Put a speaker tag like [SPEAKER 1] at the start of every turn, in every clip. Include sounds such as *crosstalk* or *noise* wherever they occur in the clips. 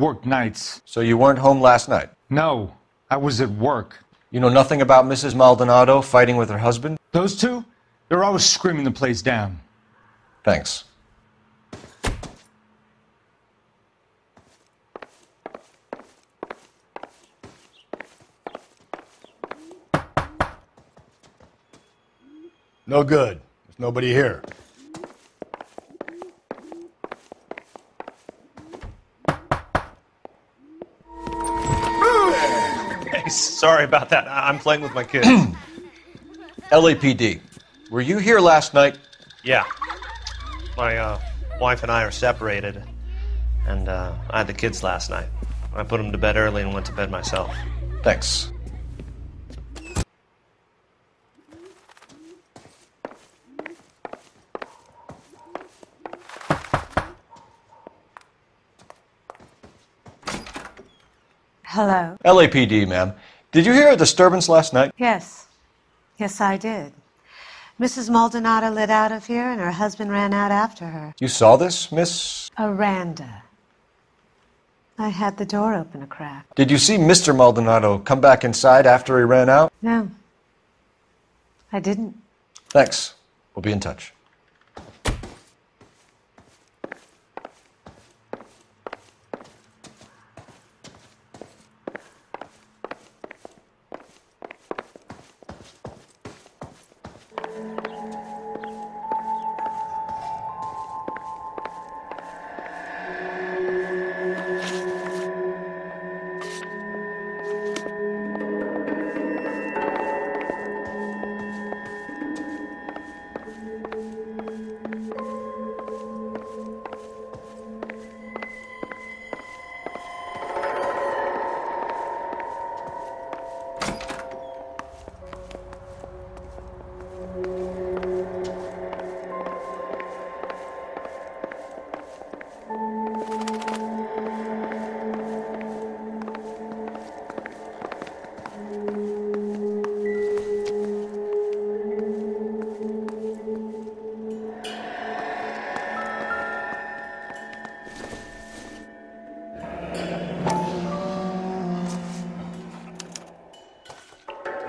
[SPEAKER 1] Work nights.
[SPEAKER 2] So you weren't home last night?
[SPEAKER 1] No, I was at work.
[SPEAKER 2] You know nothing about Mrs. Maldonado fighting with her husband?
[SPEAKER 1] Those two? They're always screaming the place down.
[SPEAKER 2] Thanks.
[SPEAKER 3] No good. There's nobody here.
[SPEAKER 4] Sorry about that. I- I'm playing with my kids. *clears throat*
[SPEAKER 2] LAPD. Were you here last night?
[SPEAKER 4] yeah. My uh, wife and I are separated, and uh, I had the kids last night. I put them to bed early and went to bed myself.
[SPEAKER 2] Thanks.
[SPEAKER 5] Hello.
[SPEAKER 2] LAPD, ma'am. Did you hear a disturbance last night?
[SPEAKER 5] Yes. Yes, I did. Mrs. Maldonado lit out of here, and her husband ran out after her.
[SPEAKER 2] You saw this, Miss?
[SPEAKER 5] Aranda. I had the door open a crack.
[SPEAKER 2] Did you see Mr. Maldonado come back inside after he ran out?
[SPEAKER 5] No. I didn't.
[SPEAKER 2] Thanks. We'll be in touch.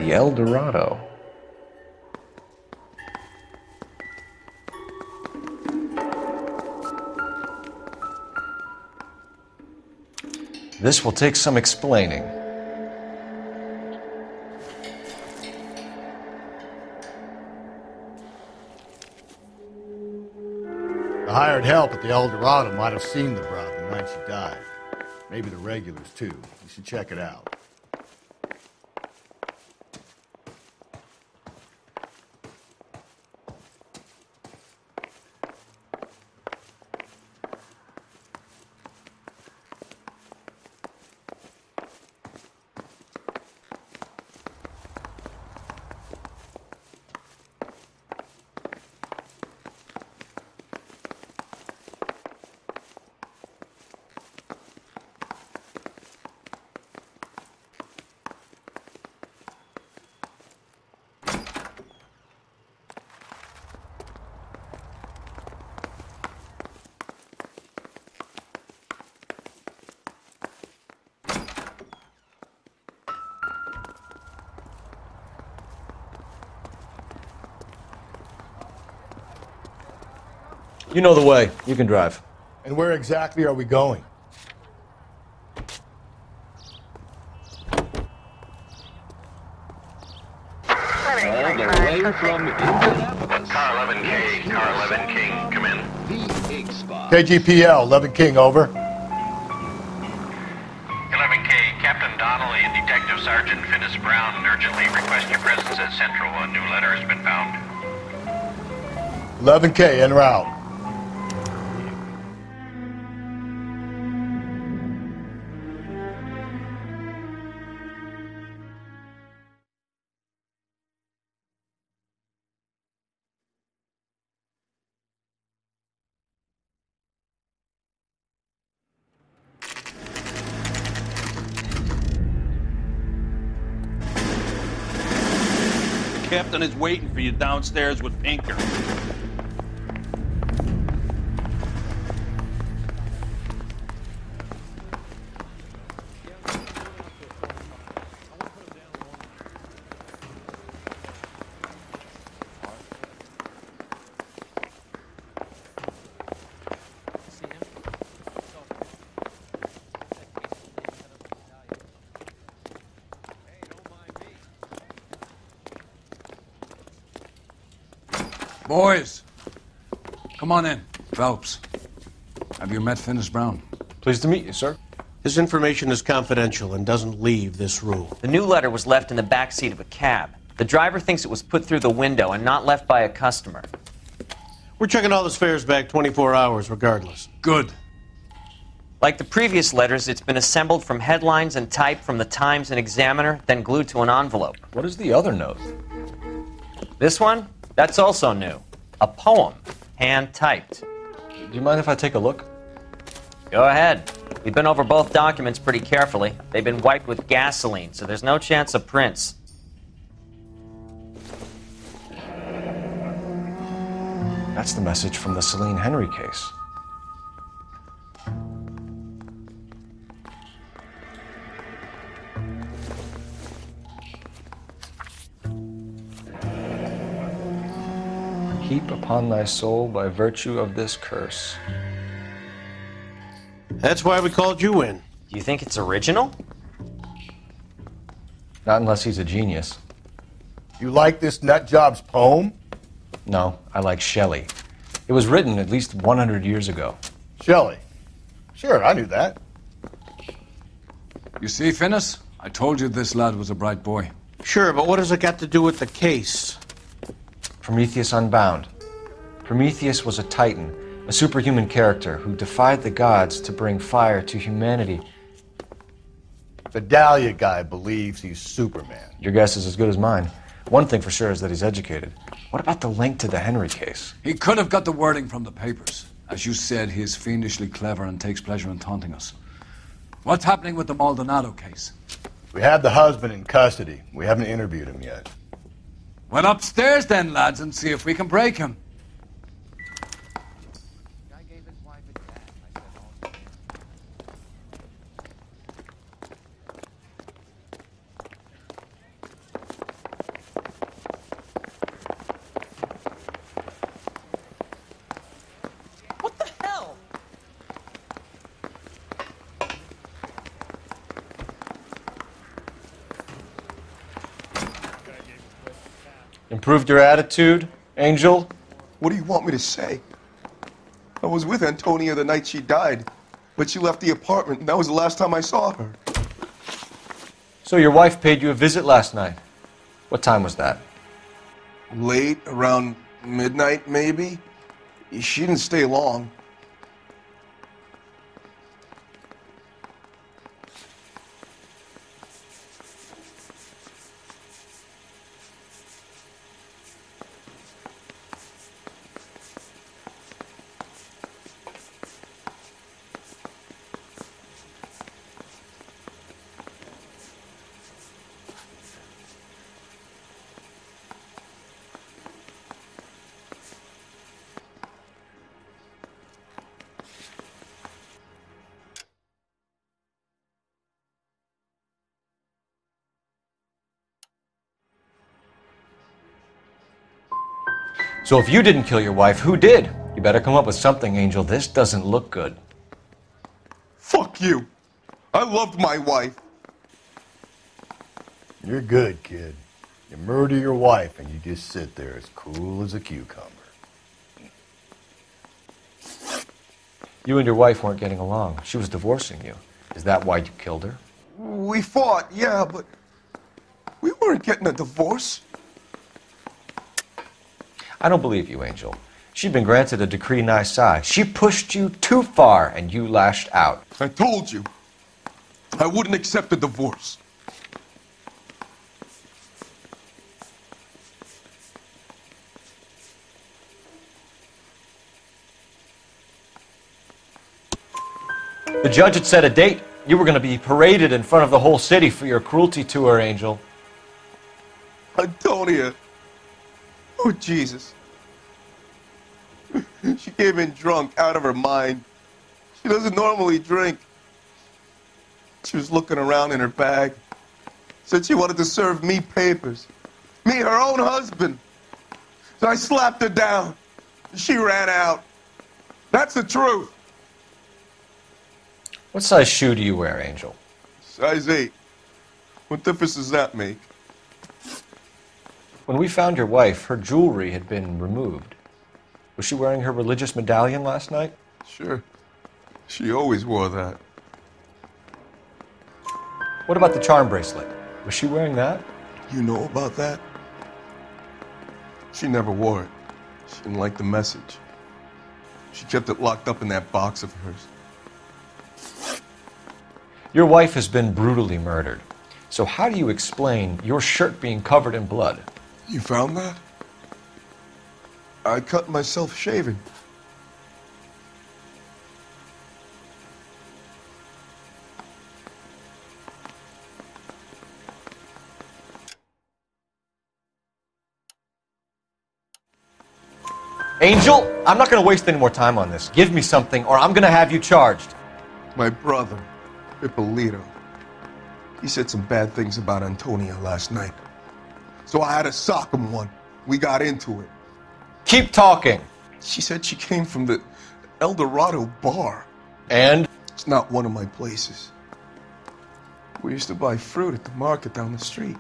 [SPEAKER 2] The El Dorado. This will take some explaining.
[SPEAKER 3] The hired help at the El Dorado might have seen the broad the night she died. Maybe the regulars, too. You should check it out.
[SPEAKER 2] You know the way. You can drive.
[SPEAKER 3] And where exactly are we going?
[SPEAKER 6] All the way from Indianapolis.
[SPEAKER 7] Car 11K, Car 11 King, come in.
[SPEAKER 6] The Big
[SPEAKER 3] KGPL, 11 King, over.
[SPEAKER 7] 11K, Captain Donnelly and Detective Sergeant Finis Brown urgently request your presence at Central. A new letter has been found.
[SPEAKER 3] 11K, en route.
[SPEAKER 8] Waiting for you downstairs with Pinker.
[SPEAKER 9] Boys, come on in. Phelps, have you met Finis Brown?
[SPEAKER 2] Pleased to meet you, sir.
[SPEAKER 10] His information is confidential and doesn't leave this room.
[SPEAKER 11] The new letter was left in the back seat of a cab. The driver thinks it was put through the window and not left by a customer.
[SPEAKER 10] We're checking all his fares back 24 hours regardless.
[SPEAKER 9] Good.
[SPEAKER 11] Like the previous letters, it's been assembled from headlines and typed from the Times and Examiner, then glued to an envelope.
[SPEAKER 2] What is the other note?
[SPEAKER 11] This one? That's also new. A poem, hand typed.
[SPEAKER 2] Do you mind if I take a look?
[SPEAKER 11] Go ahead. We've been over both documents pretty carefully. They've been wiped with gasoline, so there's no chance of prints.
[SPEAKER 2] That's the message from the Celine Henry case. Heap upon thy soul by virtue of this curse.
[SPEAKER 10] That's why we called you in.
[SPEAKER 11] Do you think it's original?
[SPEAKER 2] Not unless he's a genius.
[SPEAKER 3] You like this nut job's poem?
[SPEAKER 2] No, I like Shelley. It was written at least 100 years ago.
[SPEAKER 3] Shelley. Sure, I knew that.
[SPEAKER 9] You see, Finis? I told you this lad was a bright boy.
[SPEAKER 10] Sure, but what has it got to do with the case?
[SPEAKER 2] Prometheus Unbound. Prometheus was a titan, a superhuman character who defied the gods to bring fire to humanity.
[SPEAKER 3] The Dahlia guy believes he's Superman.
[SPEAKER 2] Your guess is as good as mine. One thing for sure is that he's educated. What about the link to the Henry case?
[SPEAKER 9] He could have got the wording from the papers. As you said, he is fiendishly clever and takes pleasure in taunting us. What's happening with the Maldonado case?
[SPEAKER 3] We have the husband in custody. We haven't interviewed him yet.
[SPEAKER 9] Well, upstairs then, lads, and see if we can break him.
[SPEAKER 2] Improved your attitude, Angel?
[SPEAKER 12] What do you want me to say? I was with Antonia the night she died, but she left the apartment, and that was the last time I saw her.
[SPEAKER 2] So your wife paid you a visit last night. What time was that?
[SPEAKER 12] Late, around midnight, maybe? She didn't stay long.
[SPEAKER 2] So if you didn't kill your wife, who did? You better come up with something, Angel. This doesn't look good.
[SPEAKER 12] Fuck you! I loved my wife.
[SPEAKER 3] You're good, kid. You murder your wife and you just sit there as cool as a cucumber.
[SPEAKER 2] You and your wife weren't getting along. She was divorcing you. Is that why you killed her?
[SPEAKER 12] We fought, yeah, but we weren't getting a divorce.
[SPEAKER 2] I don't believe you, Angel. She'd been granted a decree nisi. She pushed you too far and you lashed out.
[SPEAKER 12] I told you. I wouldn't accept a divorce.
[SPEAKER 2] The judge had set a date. You were going to be paraded in front of the whole city for your cruelty to her, Angel.
[SPEAKER 12] Antonia. Oh, Jesus. She came in drunk, out of her mind. She doesn't normally drink. She was looking around in her bag. Said she wanted to serve me papers. Me, her own husband. So I slapped her down. She ran out. That's the truth.
[SPEAKER 2] What size shoe do you wear, Angel?
[SPEAKER 12] Size 8. What difference does that make?
[SPEAKER 2] When we found your wife, her jewelry had been removed. Was she wearing her religious medallion last night?
[SPEAKER 12] Sure. She always wore that.
[SPEAKER 2] What about the charm bracelet? Was she wearing that?
[SPEAKER 12] You know about that? She never wore it. She didn't like the message. She kept it locked up in that box of hers.
[SPEAKER 2] Your wife has been brutally murdered. So, how do you explain your shirt being covered in blood?
[SPEAKER 12] You found that? I cut myself shaving.
[SPEAKER 2] Angel, I'm not going to waste any more time on this. Give me something, or I'm going to have you charged.
[SPEAKER 12] My brother, Ippolito, he said some bad things about Antonia last night. So I had to sock him one. We got into it.
[SPEAKER 2] Keep talking.
[SPEAKER 12] She said she came from the El Dorado bar.
[SPEAKER 2] And?
[SPEAKER 12] It's not one of my places. We used to buy fruit at the market down the street.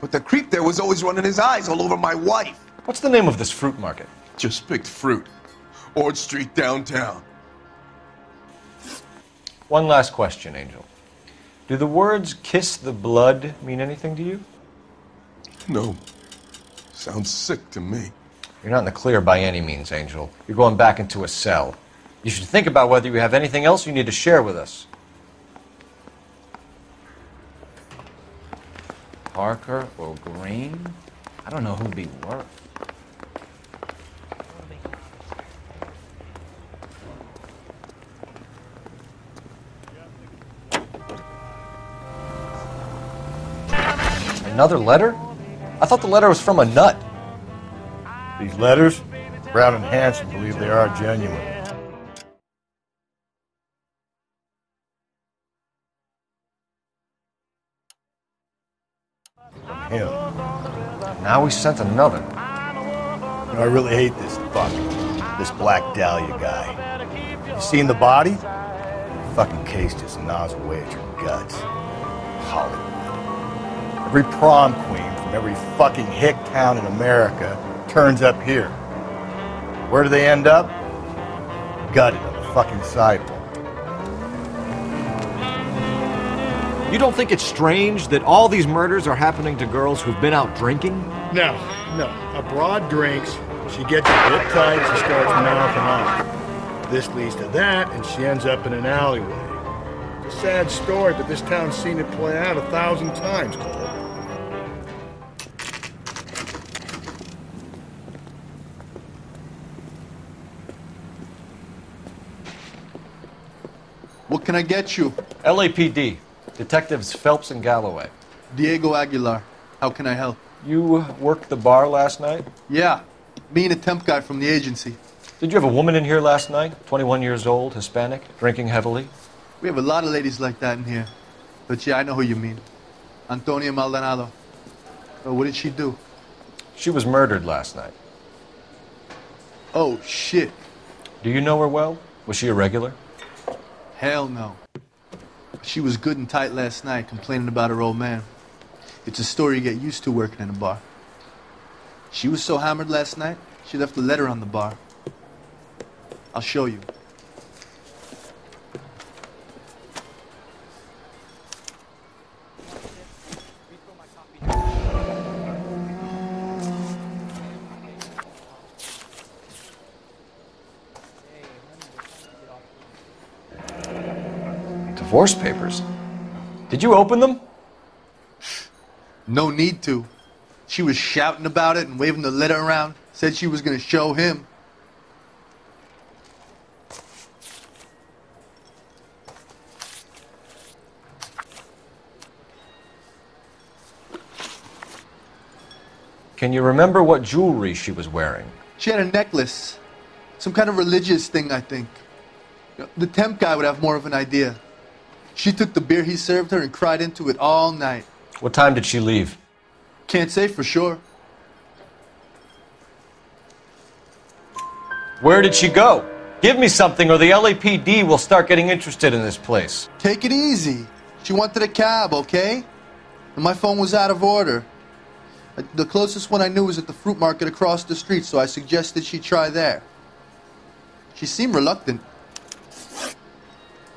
[SPEAKER 12] But the creep there was always running his eyes all over my wife.
[SPEAKER 2] What's the name of this fruit market?
[SPEAKER 12] Just picked fruit. Ord Street downtown.
[SPEAKER 2] One last question, Angel. Do the words kiss the blood mean anything to you?
[SPEAKER 12] No. Sounds sick to me.
[SPEAKER 2] You're not in the clear by any means, Angel. You're going back into a cell. You should think about whether you have anything else you need to share with us.
[SPEAKER 13] Parker or Green? I don't know who'd be worse.
[SPEAKER 2] Another letter? I thought the letter was from a nut.
[SPEAKER 3] These letters, Brown and Hanson believe they are genuine. From him.
[SPEAKER 2] Now we sent another.
[SPEAKER 3] You know, I really hate this fuck. This Black Dahlia guy. You seen the body? The fucking case just gnaws away at your guts. Hollywood. Every prom queen from every fucking hick town in America turns up here. Where do they end up? Gutted on the fucking sidewalk.
[SPEAKER 2] You don't think it's strange that all these murders are happening to girls who've been out drinking?
[SPEAKER 3] No, no. A broad drinks, she gets a bit tight, she starts mouthing off. This leads to that, and she ends up in an alleyway. It's a sad story, but this town's seen it play out a thousand times,
[SPEAKER 14] What can I get you?
[SPEAKER 2] LAPD. Detectives Phelps and Galloway.
[SPEAKER 14] Diego Aguilar. How can I help?
[SPEAKER 2] You worked the bar last night?
[SPEAKER 14] Yeah. Me and a temp guy from the agency.
[SPEAKER 2] Did you have a woman in here last night? 21 years old, Hispanic, drinking heavily?
[SPEAKER 14] We have a lot of ladies like that in here. But yeah, I know who you mean. Antonia Maldonado. Oh, what did she do?
[SPEAKER 2] She was murdered last night.
[SPEAKER 14] Oh, shit.
[SPEAKER 2] Do you know her well? Was she a regular?
[SPEAKER 14] Hell no. She was good and tight last night, complaining about her old man. It's a story you get used to working in a bar. She was so hammered last night, she left a letter on the bar. I'll show you.
[SPEAKER 2] Divorce papers? Did you open them?
[SPEAKER 14] No need to. She was shouting about it and waving the letter around. Said she was going to show him.
[SPEAKER 2] Can you remember what jewelry she was wearing?
[SPEAKER 14] She had a necklace. Some kind of religious thing, I think. The temp guy would have more of an idea. She took the beer he served her and cried into it all night.
[SPEAKER 2] What time did she leave?
[SPEAKER 14] Can't say for sure.
[SPEAKER 2] Where did she go? Give me something, or the LAPD will start getting interested in this place.
[SPEAKER 14] Take it easy. She wanted a cab, okay? And my phone was out of order. Uh, The closest one I knew was at the fruit market across the street, so I suggested she try there. She seemed reluctant.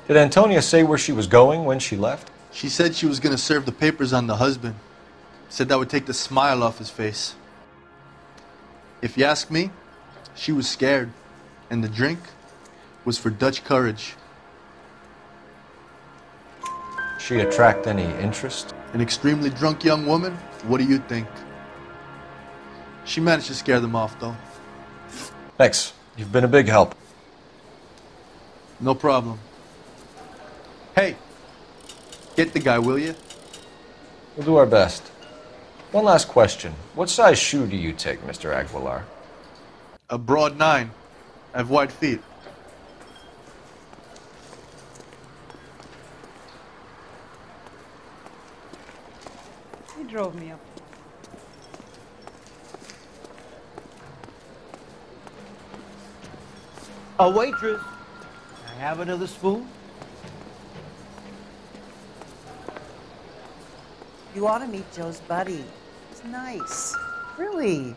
[SPEAKER 2] Did Antonia say where she was going when she left?
[SPEAKER 14] She said she was going to serve the papers on the husband. Said that would take the smile off his face. If you ask me, she was scared. And the drink was for Dutch courage.
[SPEAKER 2] She attract any interest?
[SPEAKER 14] An extremely drunk young woman? What do you think? She managed to scare them off, though.
[SPEAKER 2] Thanks. You've been a big help.
[SPEAKER 14] No problem. Hey, get the guy, will you?
[SPEAKER 2] We'll do our best. One last question. What size shoe do you take, Mr. Aguilar?
[SPEAKER 14] A broad nine. I have wide feet.
[SPEAKER 15] He drove me up.
[SPEAKER 16] A waitress. I have another spoon.
[SPEAKER 15] You ought to meet Joe's buddy. He's nice. Really.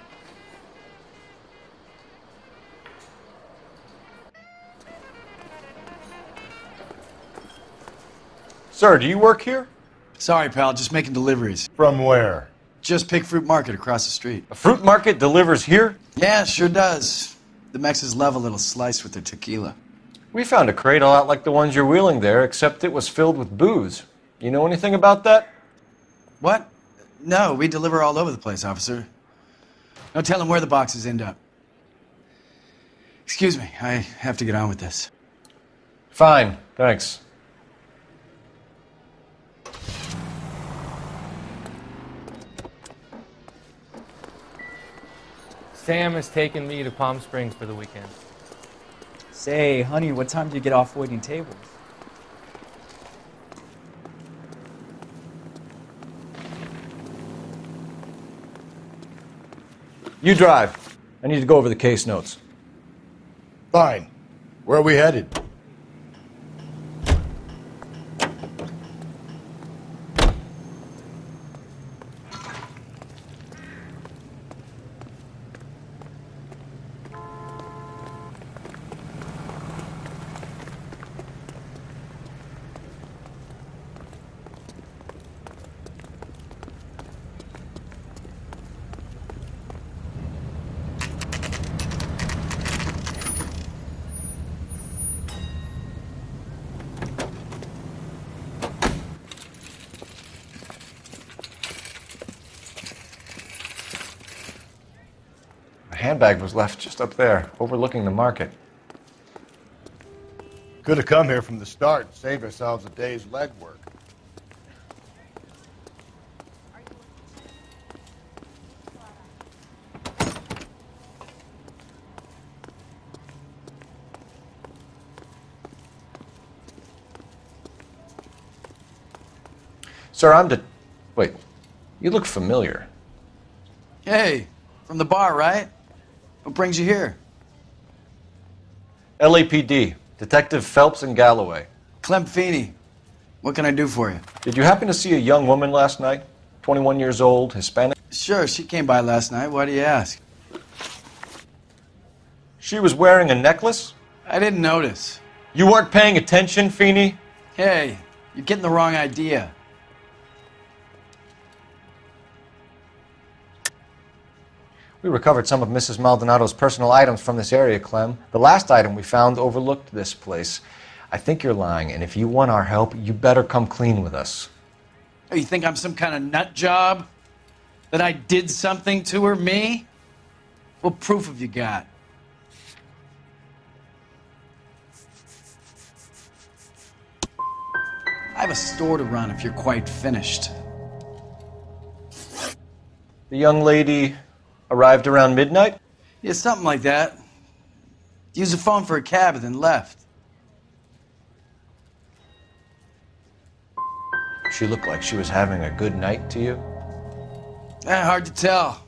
[SPEAKER 2] Sir, do you work here?
[SPEAKER 17] Sorry, pal, just making deliveries.
[SPEAKER 3] From where?
[SPEAKER 17] Just Pick Fruit Market across the street.
[SPEAKER 2] A fruit market delivers here?
[SPEAKER 17] Yeah, sure does. The Mexes love a little slice with their tequila.
[SPEAKER 2] We found a crate a lot like the ones you're wheeling there, except it was filled with booze. You know anything about that?
[SPEAKER 17] What? No, we deliver all over the place, officer. No telling where the boxes end up. Excuse me, I have to get on with this.
[SPEAKER 2] Fine, thanks.
[SPEAKER 18] Sam has taken me to Palm Springs for the weekend.
[SPEAKER 13] Say, honey, what time do you get off waiting tables?
[SPEAKER 2] You drive. I need to go over the case notes.
[SPEAKER 3] Fine. Where are we headed?
[SPEAKER 2] The handbag was left just up there, overlooking the market.
[SPEAKER 3] Could have come here from the start and saved ourselves a day's legwork.
[SPEAKER 2] Sir, I'm de- Wait. You look familiar.
[SPEAKER 17] Hey, from the bar, right? What brings you here?
[SPEAKER 2] LAPD. Detective Phelps and Galloway.
[SPEAKER 17] Clem Feeney. What can I do for you?
[SPEAKER 2] Did you happen to see a young woman last night? 21 years old, Hispanic?
[SPEAKER 17] Sure, she came by last night. Why do you ask?
[SPEAKER 2] She was wearing a necklace?
[SPEAKER 17] I didn't notice.
[SPEAKER 2] You weren't paying attention, Feeney?
[SPEAKER 17] Hey, you're getting the wrong idea.
[SPEAKER 2] We recovered some of Mrs. Maldonado's personal items from this area, Clem. The last item we found overlooked this place. I think you're lying, and if you want our help, you better come clean with us.
[SPEAKER 17] Oh, you think I'm some kind of nut job? That I did something to her, me? What proof have you got? I have a store to run if you're quite finished.
[SPEAKER 2] The young lady arrived around midnight?
[SPEAKER 17] Yeah, something like that. Used the phone for a cab and then left.
[SPEAKER 2] She looked like she was having a good night to you.
[SPEAKER 17] Eh, hard to tell.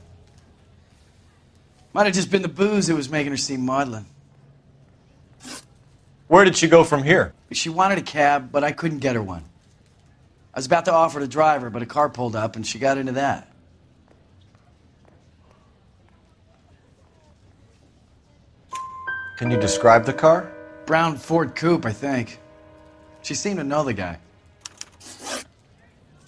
[SPEAKER 17] Might have just been the booze that was making her seem maudlin.
[SPEAKER 2] Where did she go from here?
[SPEAKER 17] She wanted a cab, but I couldn't get her one. I was about to offer to drive her, but a car pulled up and she got into that.
[SPEAKER 2] Can you describe the car?
[SPEAKER 17] Brown Ford Coupe, I think. She seemed to know the guy.
[SPEAKER 2] Do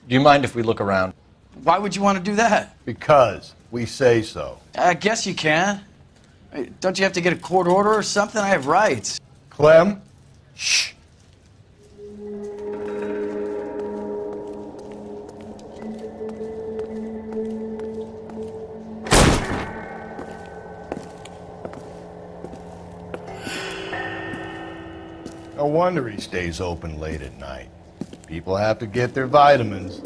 [SPEAKER 2] you mind if we look around?
[SPEAKER 17] Why would you want to do that?
[SPEAKER 3] Because we say so.
[SPEAKER 17] I guess you can. Don't you have to get a court order or something? I have rights.
[SPEAKER 3] Clem? Shh. Wonder he stays open late at night. People have to get their vitamins.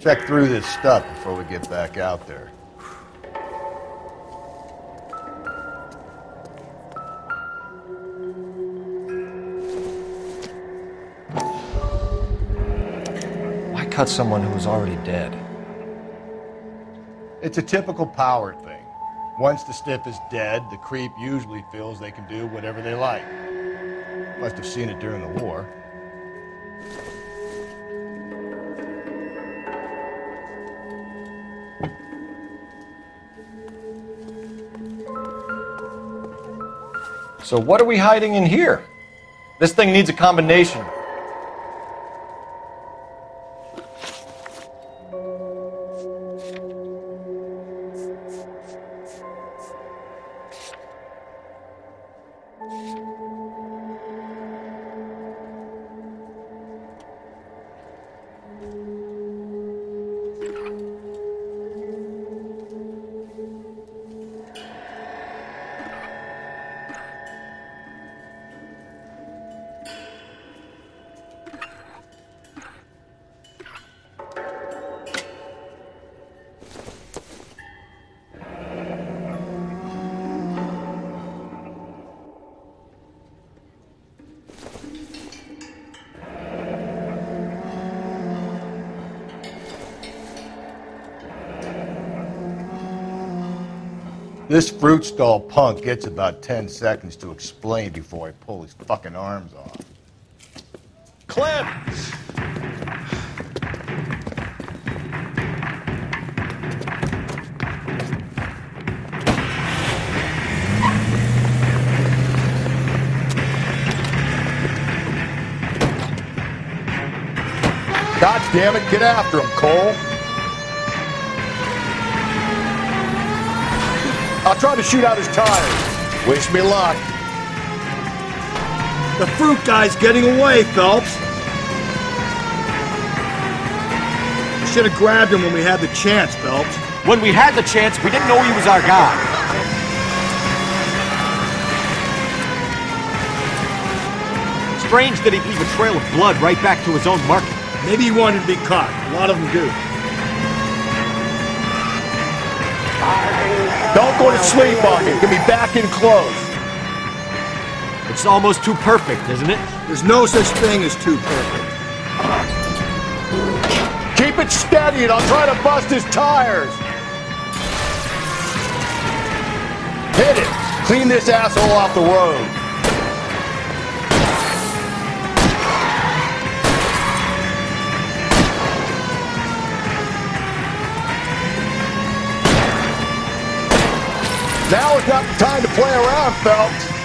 [SPEAKER 3] Check through this stuff before we get back out there.
[SPEAKER 2] Why cut someone who was already dead?
[SPEAKER 3] It's a typical power thing. Once the stiff is dead, the creep usually feels they can do whatever they like. Must have seen it during the war.
[SPEAKER 2] So what are we hiding in here? This thing needs a combination.
[SPEAKER 3] This fruit stall punk gets about 10 seconds to explain before I pull his fucking arms off.
[SPEAKER 12] Clem!
[SPEAKER 3] God damn it, get after him, Cole. I'll try to shoot out his tires. Wish me luck.
[SPEAKER 19] The fruit guy's getting away, Phelps. Should have grabbed him when we had the chance, Phelps.
[SPEAKER 20] When we had the chance, we didn't know he was our guy. Strange that he'd leave a trail of blood right back to his own market.
[SPEAKER 19] Maybe he wanted to be caught. A lot of them do.
[SPEAKER 3] Don't go to sleep on me. Get me back in close.
[SPEAKER 20] It's almost too perfect, isn't it?
[SPEAKER 19] There's no such thing as too perfect.
[SPEAKER 3] Keep it steady and I'll try to bust his tires. Hit it. Clean this asshole off the road. Not time to play around, Phelps.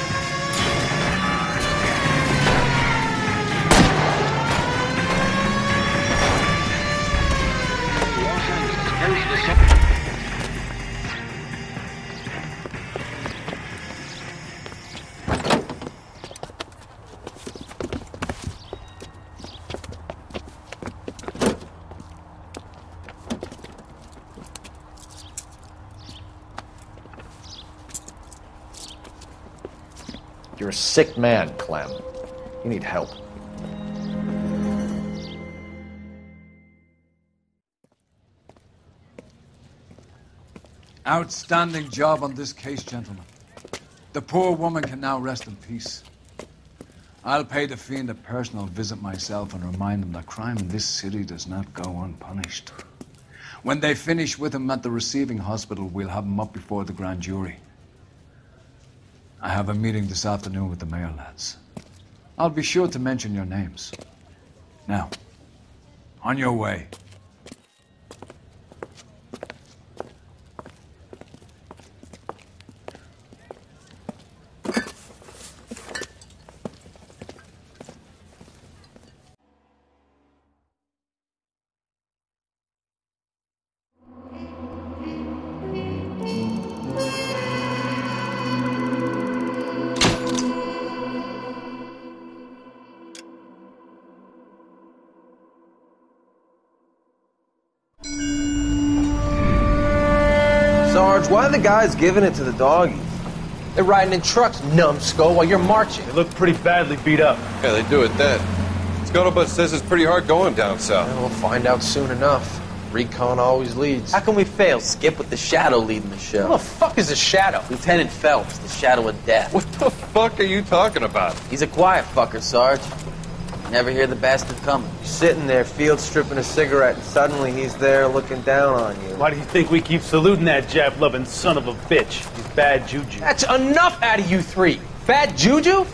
[SPEAKER 2] Sick man, Clem. You need help.
[SPEAKER 9] Outstanding job on this case, gentlemen. The poor woman can now rest in peace. I'll pay the fiend a personal visit myself and remind him that crime in this city does not go unpunished. When they finish with him at the receiving hospital, we'll have him up before the grand jury. I have a meeting this afternoon with the mayor lads. I'll be sure to mention your names. Now, on your way.
[SPEAKER 21] Sarge, why are the guys giving it to the doggies?
[SPEAKER 22] They're riding in trucks, numbskull, while you're marching.
[SPEAKER 23] They look pretty badly beat up.
[SPEAKER 24] Yeah, they do it then. Scuttlebutt says it's pretty hard going down south.
[SPEAKER 22] we'll find out soon enough. Recon always leads.
[SPEAKER 25] How can we fail? Skip with the Shadow leading the show.
[SPEAKER 22] Who the fuck is a shadow?
[SPEAKER 25] Lieutenant Phelps, the Shadow of Death.
[SPEAKER 24] What the fuck are you talking about?
[SPEAKER 25] He's a quiet fucker, Sarge. Never hear the bastard coming.
[SPEAKER 21] You're sitting there, field stripping a cigarette, and suddenly he's there looking down on you.
[SPEAKER 23] Why do you think we keep saluting that Jap loving son of a bitch? He's bad juju.
[SPEAKER 22] That's enough out of you three. Bad juju?